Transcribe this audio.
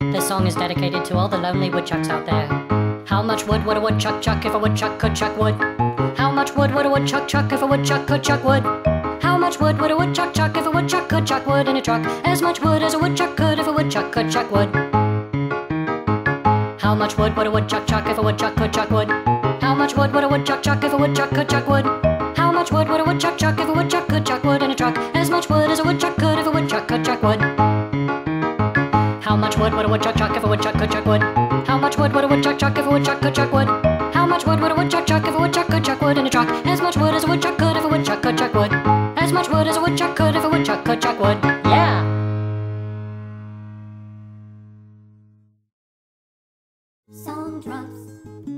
This song is dedicated to all the lonely woodchucks out there. How much wood would a woodchuck chuck if a woodchuck could chuck wood? How much wood would a woodchuck chuck if a woodchuck could chuck wood? How much wood would a woodchuck chuck if a woodchuck could chuck wood in a truck? As much wood as a woodchuck could if a woodchuck could chuck wood. How much wood would a woodchuck chuck if a woodchuck could chuck wood? How much wood would a woodchuck chuck if a woodchuck could chuck wood? How much wood would a woodchuck chuck if a woodchuck could chuck wood in a truck? As much wood as a woodchuck could if a woodchuck could chuck wood. How much wood would a woodchuck chuck if a woodchuck could chuck wood? How much wood would a woodchuck chuck if a woodchuck could chuck wood? How much wood would a woodchuck chuck if a woodchuck could chuck wood in a truck? As much wood as a woodchuck could if a woodchuck could chuck wood. As much wood as a woodchuck could if a woodchuck could chuck wood. Yeah. Songdrops.